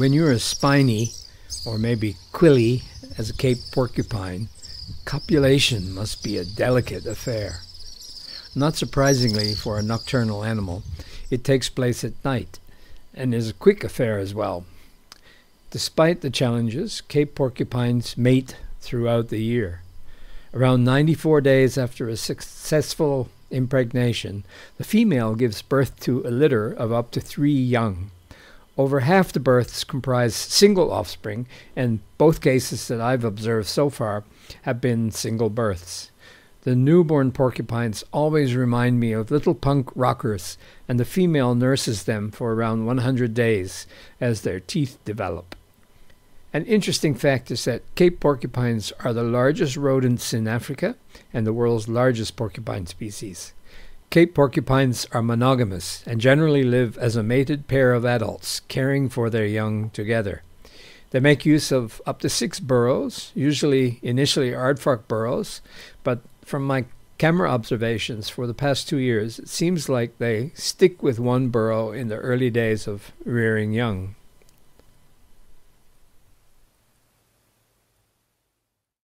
When you're as spiny, or maybe quilly, as a Cape porcupine, copulation must be a delicate affair. Not surprisingly for a nocturnal animal, it takes place at night and is a quick affair as well. Despite the challenges, Cape porcupines mate throughout the year. Around 94 days after a successful impregnation, the female gives birth to a litter of up to three young. Over half the births comprise single offspring, and both cases that I've observed so far have been single births. The newborn porcupines always remind me of little punk rockers, and the female nurses them for around 100 days as their teeth develop. An interesting fact is that Cape porcupines are the largest rodents in Africa and the world's largest porcupine species. Cape porcupines are monogamous and generally live as a mated pair of adults, caring for their young together. They make use of up to six burrows, usually initially aardvark burrows, but from my camera observations for the past two years, it seems like they stick with one burrow in the early days of rearing young.